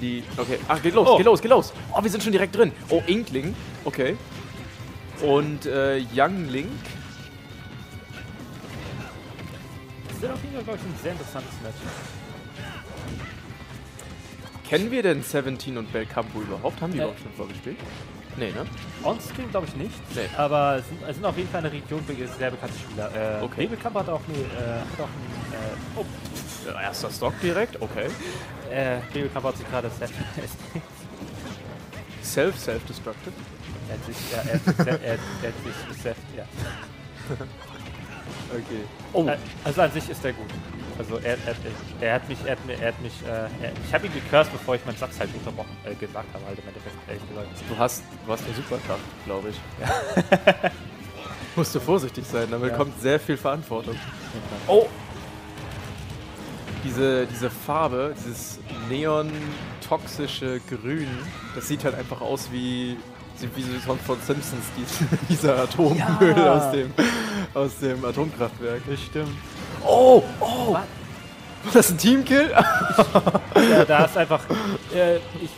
die. Okay. Ach, geht los, Oh. geht los, geht los. Oh, wir sind schon direkt drin. Oh, Inkling. Okay. Und äh, Young Link. Das wird auf jeden Fall, glaube ich, ein sehr interessantes Match. Kennen wir denn 17 und Belcampo überhaupt? Haben die Äh. überhaupt schon vorgespielt? Nee, ne? On-Screen glaube ich nicht, Nee. aber es sind, es sind auf jeden Fall eine Region sehr bekannte Spieler. Äh, Okay. Nebelkamp hat auch, eine, äh, hat auch ein, äh, oh, Ja, erster Stock direkt, okay. äh, Nebelkamp hat sich gerade das Self, self-destructive. Er hat sich, ja, er hat, sich- er, hat sich selbst, ja. Okay. Oh, Äh, Also an sich ist er gut. Also er, er, er hat mich, er hat, mir- er hat mich, äh, er, ich habe ihn gecursed, bevor ich meinen Satz halt unterbrochen, äh, gesagt habe, halt im Endeffekt, ehrlich gesagt. du hast, du hast eine Superkraft, glaube ich. Musst du vorsichtig sein, damit Ja. kommt sehr viel Verantwortung. Oh! Diese, diese Farbe, dieses neon-toxische Grün, das sieht halt einfach aus wie, wie so von, von Simpsons, dies, dieser Atommüll Ja. aus, dem, aus dem Atomkraftwerk. Das stimmt. Oh! Oh! War das ein Teamkill? Ja, da ist einfach, äh, ich,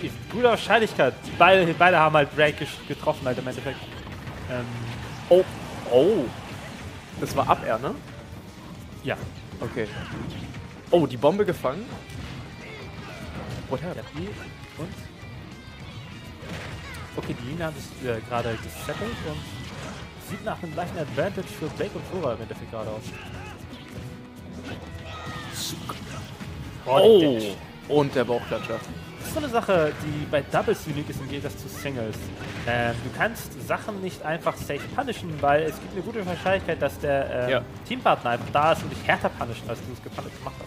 ich, gute Wahrscheinlichkeit. Beide, beide haben halt Drake gesch- getroffen, halt im Endeffekt. Ähm, Oh! Oh! Das war ab er, ne? ja. Okay. Oh, die Bombe gefangen? What Ja, happened? die und. Okay, die Linie haben sich äh, gerade gesettelt und sieht nach einem leichten Advantage für Blake und Flora im Endeffekt gerade aus. Oh! die Dash. Und der Bauchklatscher. Das ist so eine Sache, die bei Doubles unique ist im Gegensatz zu Singles. Ähm, du kannst Sachen nicht einfach safe punishen, weil es gibt eine gute Wahrscheinlichkeit, dass der ähm, Ja. Teampartner einfach da ist und dich härter punishen, als du es gepunished gemacht hast.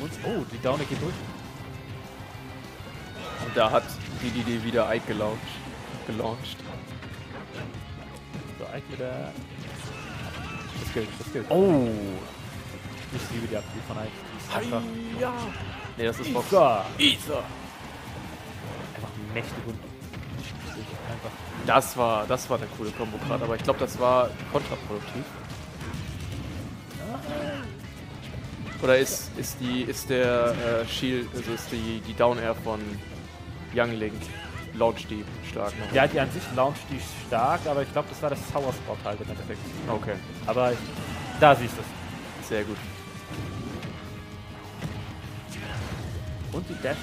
Und, oh, die Downe geht durch. Und da hat DDD wieder Ike gelauncht. gelauncht. So, Ike mit der... Das gilt, das gilt. Oh! Ich liebe die Abspiel von Ike. Die ist einfach, ja! Nee, das ist Fox. Isa. Isa! einfach mächtig und einfach... Das war, das war eine coole Kombo gerade, aber ich glaube, das war kontraproduktiv. Oder ist, ist die ist der äh, Shield, also ist die, die Down Air von Young Link, launch die stark noch? Ja, die an sich launcht die stark, aber ich glaube, das war das Tower Spot halt im Endeffekt. Okay, Aber da siehst du es. sehr gut. Und die Dash.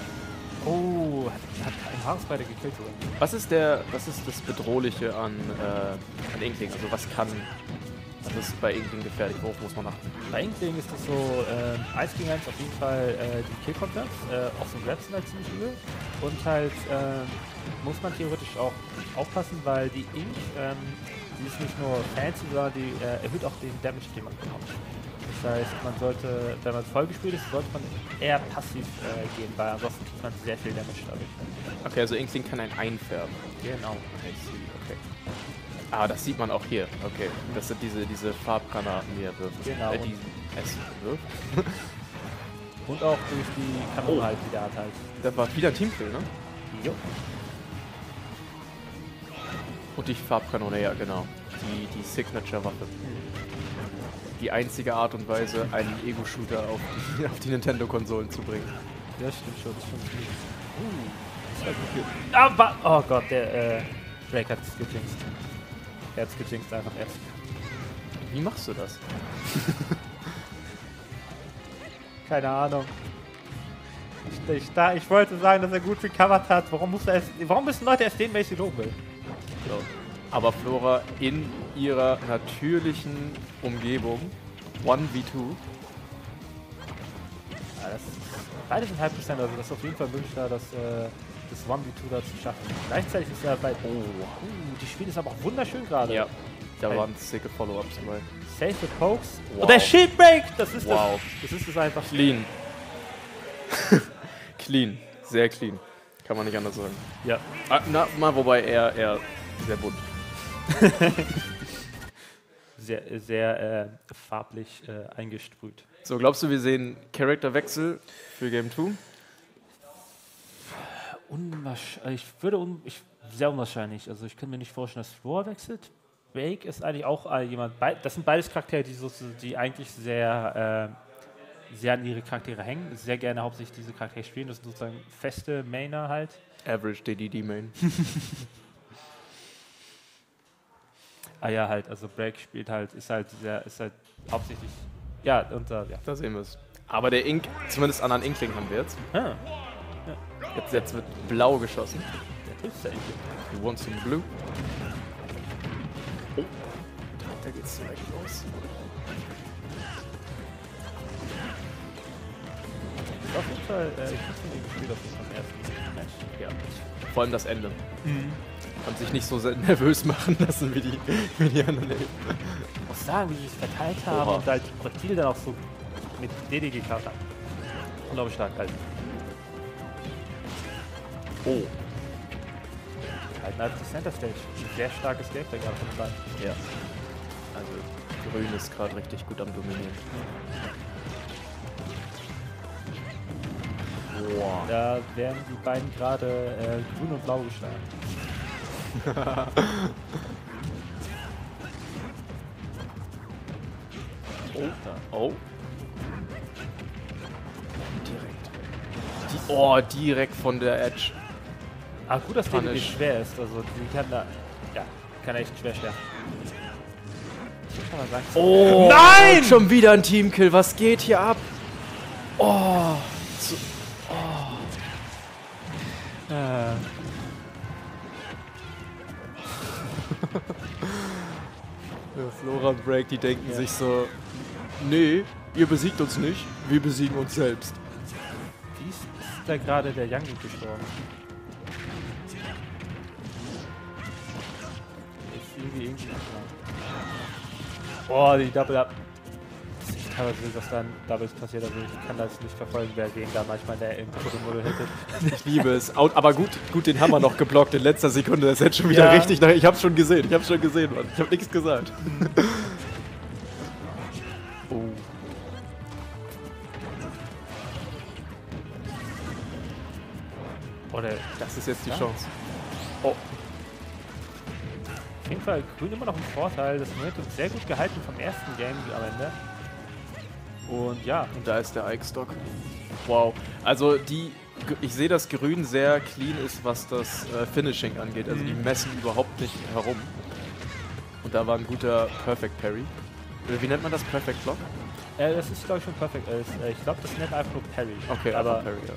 Oh, hat, hat ein Haus beide gekillt sogar. Was ist der, was ist das Bedrohliche an, äh, an Inkling? Also was kann, was ist bei Inkling gefährlich? Worauf muss man achten? Bei Inkling ist das so, äh, 1 gegen 1 auf jeden Fall äh, die kill Contents, äh, auch so Grabs sind halt ziemlich übel. Und halt ähm, muss man theoretisch auch aufpassen, weil die Ink, ähm, die ist nicht nur fancy, sondern die äh, erhöht auch den Damage, den man bekommt. Das heißt, man sollte, wenn man vollgespielt ist, sollte man eher passiv äh, gehen, weil ansonsten kriegt man sehr viel Damage dadurch. Okay, also Inkling kann einen einfärben. Genau. I see, okay. Ah, das sieht man auch hier. Okay, das sind diese, diese Farbgranaten, die er wirft. Genau. Äh, die es wirft. Und auch durch die Kanone Oh. halt, die der hat halt. Das war wieder Teamkill, ne? Jo. Und die Farbkanone, ja genau. Die, die Signature-Waffe. Die einzige Art und Weise, einen Ego-Shooter auf die, auf die Nintendo-Konsolen zu bringen. Ja, stimmt schon, das schon ziemlich. Uh. Aber, oh Gott, der äh, Drake hat es gejinxt. Er hat es gejinxt einfach erst. Wie machst du das? Keine Ahnung. Ich, ich, da, ich wollte sagen, dass er gut recovered hat. Warum, muss er es, warum müssen Leute erst den Macy loben will? So. Aber Flora in ihrer natürlichen Umgebung 1v2. Ja, das beide sind halb Prozent, also das ist auf jeden Fall möglich, da das, äh, das 1v2 da zu schaffen. Gleichzeitig ist er bei. Oh, uh, die Spiel ist aber auch wunderschön gerade. Ja, da waren sicke Follow-ups dabei. Save the Pokes. Wow. Und der Shield Break! Das ist Wow. das. Das ist es einfach. Clean. clean. Sehr clean. Kann man nicht anders sagen. Ja. Ah, na, mal wobei er, er sehr bunt. Sehr, sehr äh, farblich äh, eingesprüht. So, glaubst du, wir sehen Charakterwechsel für Game 2? Unwahrscheinlich. Ich würde un ich, sehr unwahrscheinlich. Also ich kann mir nicht vorstellen, dass Floor wechselt. Bake ist eigentlich auch äh, jemand. Das sind beides Charaktere, die, so, die eigentlich sehr sehr an ihre Charaktere hängen, sehr gerne hauptsächlich diese Charaktere spielen. Das sind sozusagen feste Mainer halt. Average DDD Main. Ah ja, halt, also Break spielt halt, ist halt sehr, ist halt hauptsächlich, ja, unter, ja. Da sehen wir es. Aber der Ink, zumindest anderen Inkling haben wir jetzt. Ah, Jetzt, jetzt wird blau geschossen. der trifft ja irgendwie. You want some blue? Oh. Da geht's direkt los. Auf jeden Fall, äh, ich ihm gespielt auf jeden Fall am ersten Match. Ja. Vor allem das Ende. Kann sich nicht so sehr nervös machen lassen wie die, wie die anderen. Ich muss sagen, wie sie es verteilt haben Oha. und halt die Projektile dann auch so mit DD gekarrt haben. Unglaublich stark halt. Oh. Halten halt die Center Stage. Ein sehr starkes Gameplay gerade von. Ja. Also, Grün ist gerade richtig gut am Dominieren. Boah. Da werden die beiden gerade äh, grün und blau geschlagen. Oh. Oh. Direkt. Die, oh, direkt von der Edge. Ah, gut, dass DD Punish. schwer ist. Also, die kann da. Ja, kann echt schwer sterben. Kann mal sagen. Oh, Nein! Schon wieder ein Teamkill. Was geht hier ab? Oh. So, Äh, ja, Flora und Break, die denken Ja. sich so: Nee, ihr besiegt uns nicht, wir besiegen uns selbst. wie ist, da gerade der Young gestorben? Ist irgendwie irgendwie nicht klar. Boah, die Double Up. Ist echt teilweise wild, was da in Doubles passiert. Also ich kann das nicht verfolgen, wer den da manchmal der im Kuddelmuddel hätte. Ich liebe es. Aber gut, gut den Hammer noch geblockt in letzter Sekunde. Das hätte schon wieder Ja. richtig nach. Ich hab's schon gesehen. Ich hab's schon gesehen, Mann. Ich hab nichts gesagt. oh. Der, Das ist jetzt die Ja. Chance. Oh. Auf jeden Fall Grün immer noch ein Vorteil. Das Momentum sehr gut gehalten vom ersten Game am Ende. Und ja, Und da ist der Ike-Stock. Wow. Also die. Ich sehe, dass Grün sehr clean ist, was das äh, Finishing angeht. Also die Mhm. messen überhaupt nicht herum. Und da war ein guter Perfect Parry. Wie nennt man das? Perfect Block? äh, das ist glaube ich schon perfekt. Äh, ich glaube, das nennt einfach nur Parry. Okay, aber aber Parry, ja.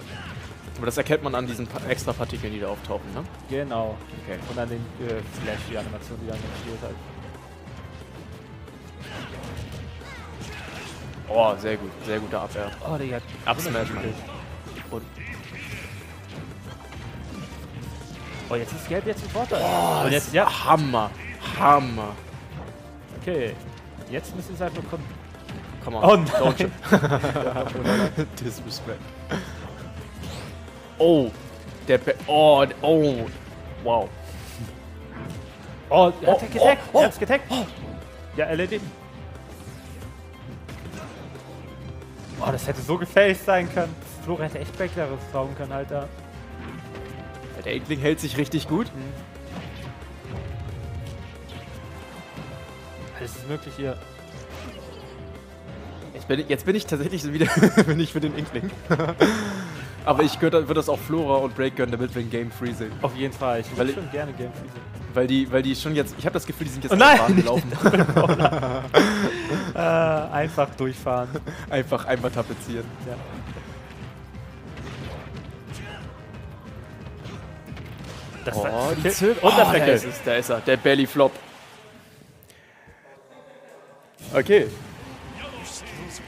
Aber das erkennt man an diesen pa extra Partikeln, die da auftauchen, ne? genau. Okay. Und an den äh, Flash-Animationen, die dann gespielt hat. Oh, sehr gut. Sehr guter Abwehr. Oh, der hat Absmash, Mann. Und Oh, jetzt ist Gelb jetzt ein Vorteil. oh, Und jetzt, ja, Hammer. Hammer. okay. Jetzt müssen sie halt nur kommen. Come on. Oh nein. Disrespect. Oh. Der Be Oh, oh. Wow. Oh, er hat Oh, getaggt. oh, oh. Er hat's getaggt. Ja, erledigt. Oh, das hätte so gefaced sein können. Flora hätte echt Backleres trauen können, Alter. Der Inkling hält sich richtig gut. Alles ist möglich hier. Jetzt bin ich, jetzt bin ich tatsächlich wieder bin ich für den Inkling. Aber ich würde das auch Flora und Break gönnen, damit wir ein Game Free sehen. Auf jeden Fall. Ich würde schon gerne Game Free sehen. Weil die, weil die schon jetzt. Ich habe das Gefühl, die sind jetzt Oh nein! gelaufen. Äh, einfach durchfahren. Einfach einmal tapezieren. Ja. Das Oh, war- die Zöp Und das oh, da Deckel. ist es, da ist er, der Belly Flop. Okay.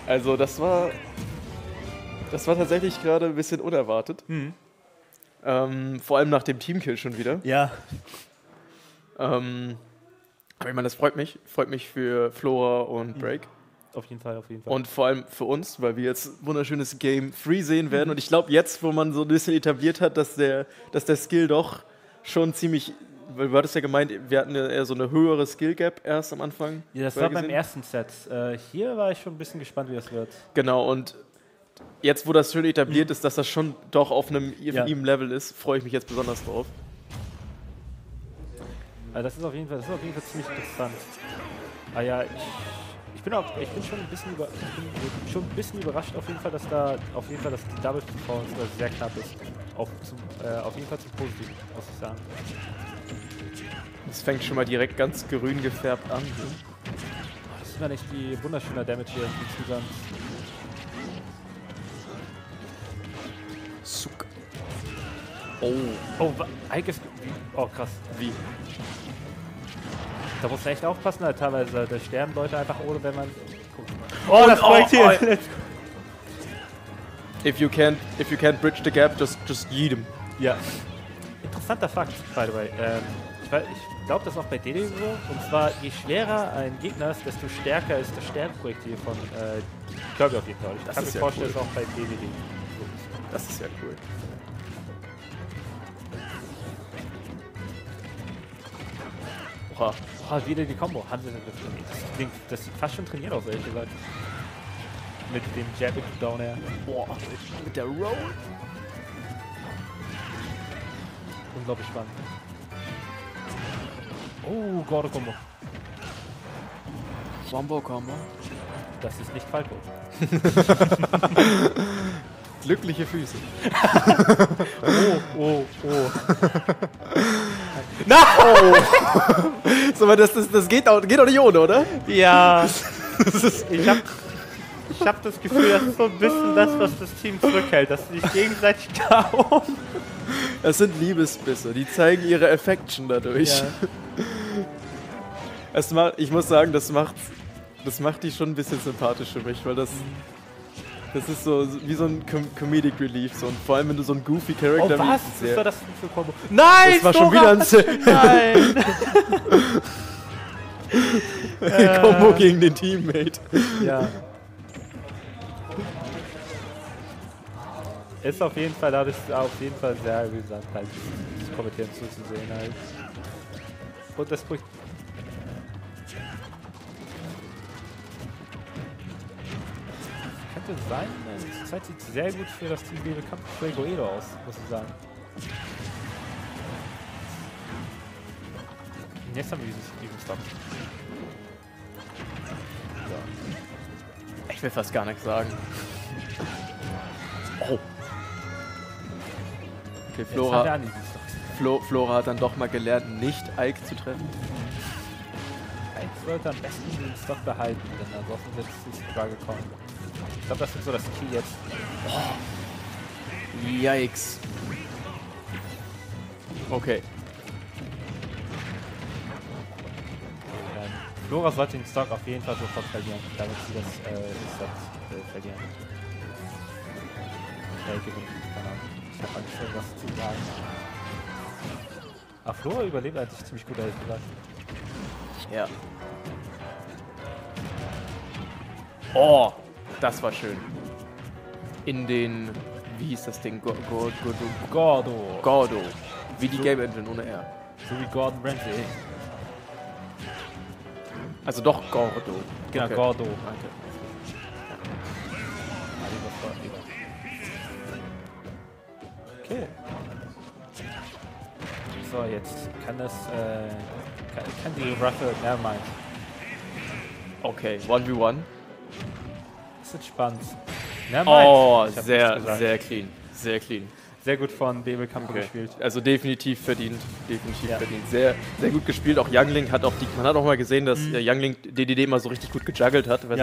Also das war, das war tatsächlich gerade ein bisschen unerwartet. Mhm. Ähm, vor allem nach dem Teamkill schon wieder. Ja. Ähm, aber ich meine, das freut mich. Freut mich für Flora und Break. Auf jeden Fall, auf jeden Fall. Und vor allem für uns, weil wir jetzt ein wunderschönes Game Free sehen werden. Und ich glaube, jetzt, wo man so ein bisschen etabliert hat, dass der, dass der Skill doch schon ziemlich. Weil du hattest ja gemeint, wir hatten ja eher so eine höhere Skill Gap erst am Anfang. ja, das war beim ersten Set. Äh, hier war ich schon ein bisschen gespannt, wie das wird. Genau, und jetzt, wo das schön etabliert ist, dass das schon doch auf einem Ja. Level ist, freue ich mich jetzt besonders drauf. Also das ist auf jeden Fall, das ist auf jeden Fall ziemlich interessant. Ah ja, ich, Ich bin, auch, ich bin schon ein bisschen über, bin schon ein bisschen überrascht auf jeden Fall, dass da auf jeden Fall, dass die Double Performance sehr knapp ist. Auf, zum, äh, auf jeden Fall zum Positiven, muss ich sagen. Es fängt schon mal direkt ganz grün gefärbt an. Das ist mir nicht die wunderschöne Damage hier insgesamt. Oh. Oh, ist. Oh, krass. Wie? Da muss man echt aufpassen, halt teilweise da sterben Leute einfach ohne, wenn man. Oh, das Projekt hier! oh. If you can't, if you can't bridge the gap, just, just yeet him. Ja. Interessanter Fakt, by the way. Ähm, ich ich glaube, das ist auch bei DD so. Und zwar, je schwerer ein Gegner ist, desto stärker ist das Sternprojektil von äh, Kirby auf jeden Fall. Ich Das kann mir ja vorstellen, cool. dass auch bei DD so ist. Das ist ja cool. Oha. Oh, wieder die Combo. Haben sie das, das, klingt, das sieht fast schon trainiert aus, ehrlich gesagt. Mit dem Jab into Down Air. Boah, mit der Roll. Unglaublich spannend. Oh, Gordo Combo. Wombo Combo. Das ist nicht Falco. Glückliche Füße. Oh, oh, oh. Na! Oh. Sag mal, das, das, das geht, auch, geht auch nicht ohne, oder? Ja, ich hab, ich hab das Gefühl, das ist so ein bisschen das, was das Team zurückhält, dass sie sich gegenseitig down. Das sind Liebesbisse, die zeigen ihre Affection dadurch. Ja. Es ma ich muss sagen, das macht, das macht die schon ein bisschen sympathisch für mich, weil das, das ist so wie so ein Com Comedic Relief. So. Und vor allem, wenn du so ein goofy Oh, Charakter was? wie Was war das denn für Combo? Nein! Das war schon wieder ein Sora! Nein! Combo gegen den Teammate. ja. Ist auf jeden Fall, dadurch auf jeden Fall sehr amüsant, halt, das Kommentieren zuzusehen halt. Und das Projekt. Könnte sein, äh, die Zeit sieht sehr gut für das Team BB Kampf Fuego Edo aus, muss ich sagen. Und jetzt haben wir dieses diesen Stop. Ich will fast gar nichts sagen. Oh. Okay, Flora. Flo, Flora hat dann doch mal gelernt, nicht Ike zu treffen. Eigentlich sollte am besten den Stock behalten, denn ansonsten wird es zu Struggle kommen. Ich glaube, das wird so das Key jetzt. Yikes. Okay. Flora sollte den Stock auf jeden Fall sofort verlieren, damit sie das äh, Set äh, verlieren. Äh, gewinnen, keine Ahnung. Ich habe eigentlich irgendwas zu sagen. Aber Flora überlebt eigentlich ziemlich gut, ehrlich gesagt. Ja. Oh, das war schön. In den, wie hieß das Ding? Go, Go, Go, Go, Gordo! Gordo. Wie die Game Engine ohne R. So wie Gordon Ramsay. Also doch Gordo. Genau, Okay. Gordo. Danke. Okay. So, jetzt kann das, äh, kann, kann die Ruffle, nevermind. Okay, 1v1. Wird spannend. Nevermind. Oh, sehr, sehr clean. Sehr clean. Sehr gut von Babelkamp Okay. gespielt. Also definitiv verdient. Definitiv Ja. verdient. Sehr, sehr gut gespielt. Auch Youngling hat auch die, man hat auch mal gesehen, dass Mhm. Youngling DDD immer so richtig gut gejuggelt hat. Weiß